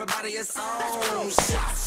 everybody is on. Shots